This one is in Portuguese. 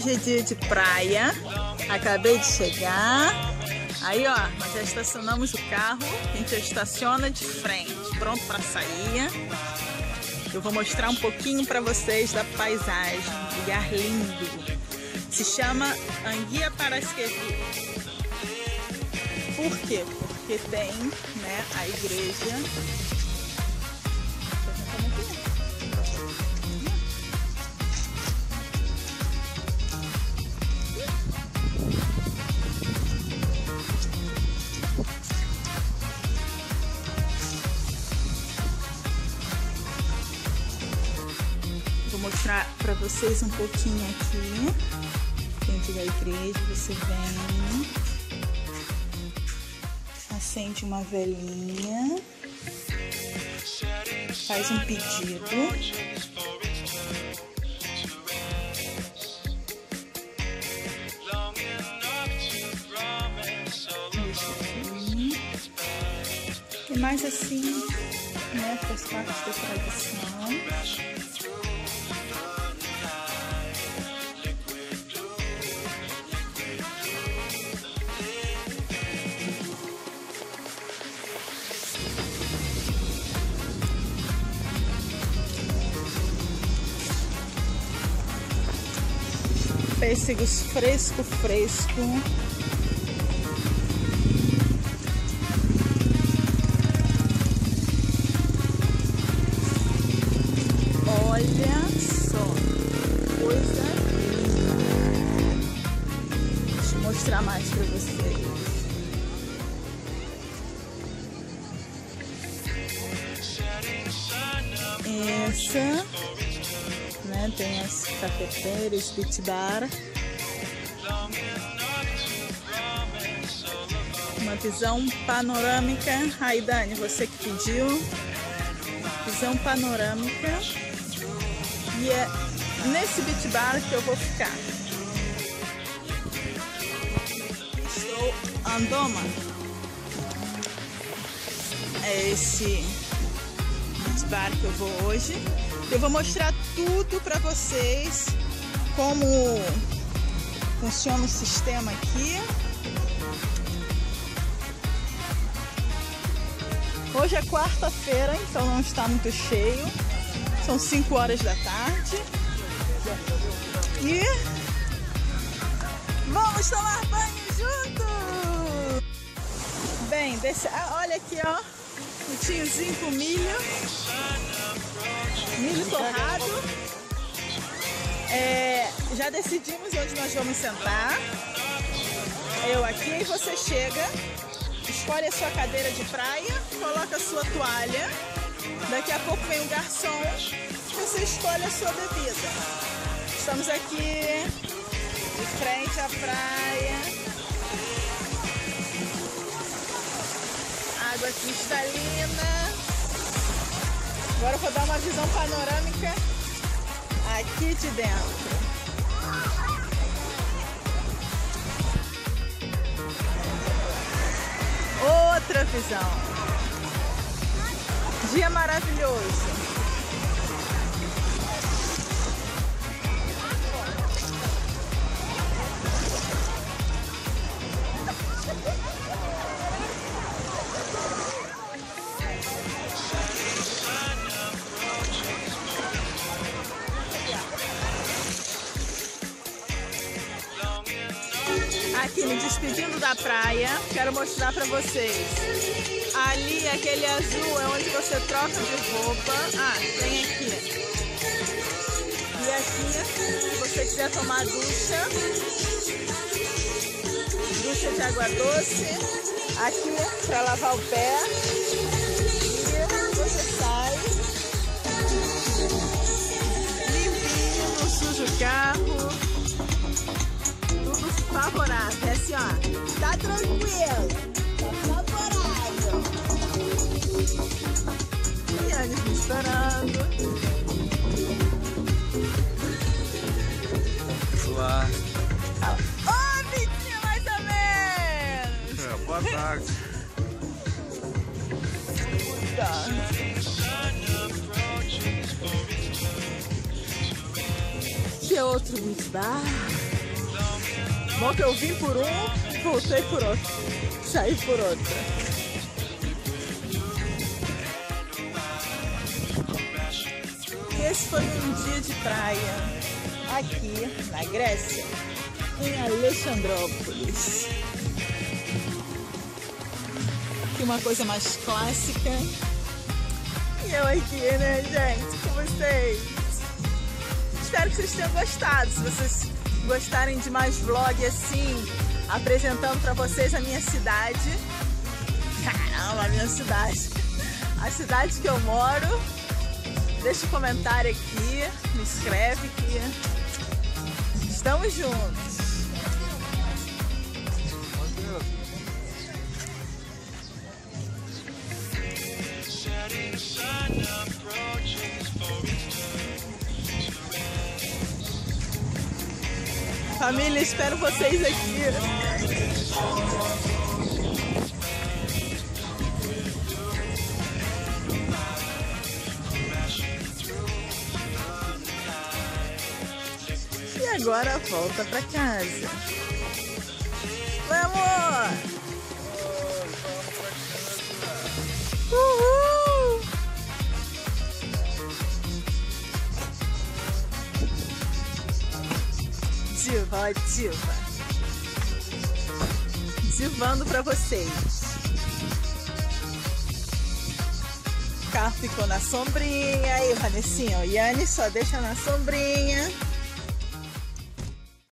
Hoje é dia de praia. Acabei de chegar. Aí, ó, nós já estacionamos o carro. A gente já estaciona de frente, pronto para sair. Eu vou mostrar um pouquinho para vocês da paisagem. Lugar lindo. Se chama Anguia Parasquevi. Por quê? Porque tem, né, a igreja vocês um pouquinho aqui dentro da igreja. Você vem, acende uma velinha, faz um pedido. E mais assim, né? Faz parte da tradição. Pêssegos fresco, fresco. Olha só, coisa linda. Deixa eu mostrar mais para vocês. Essa né? Tem as cafeteiras, beach bar. Uma visão panorâmica. Aí, Dani, você que pediu. Visão panorâmica. E é nesse beach bar que eu vou ficar. Estou Andoma. É esse beach bar que eu vou hoje. Eu vou mostrar tudo para vocês como funciona o sistema aqui. Hoje é quarta-feira, então não está muito cheio. São 5 horas da tarde. E vamos tomar banho junto! Bem, deixa, olha aqui, ó, um tiozinho com milho milho torrado. É, já decidimos onde nós vamos sentar. Eu aqui e você chega, escolhe a sua cadeira de praia, coloca a sua toalha. Daqui a pouco vem o garçom, você escolhe a sua bebida. Estamos aqui de frente à praia. Água cristalina. Agora eu vou dar uma visão panorâmica aqui de dentro. Outra visão. Dia maravilhoso. Aqui me despedindo da praia, quero mostrar para vocês. Ali, aquele azul é onde você troca de roupa. Ah, tem aqui. E aqui, se você quiser tomar ducha, ducha de água doce. Aqui, para lavar o pé. Tranquilo. E. Olá. Oh, mais ou menos. Que outro beach bar? Bom que eu vim por um, voltei por outro. Saí por outro. Esse foi um dia de praia aqui na Grécia, em Alexandrópolis. Aqui uma coisa mais clássica. E eu aqui, né, gente, com vocês. Espero que vocês tenham gostado. Se vocês gostarem de mais vlog assim, apresentando para vocês a minha cidade. Caramba, a minha cidade. A cidade que eu moro. Deixa um comentário aqui, me inscreve aqui. Estamos juntos. Família, espero vocês aqui. E agora volta pra casa. Diva. Divando pra vocês. Carro ficou na sombrinha. Aí, Vanessinha, o só deixa na sombrinha.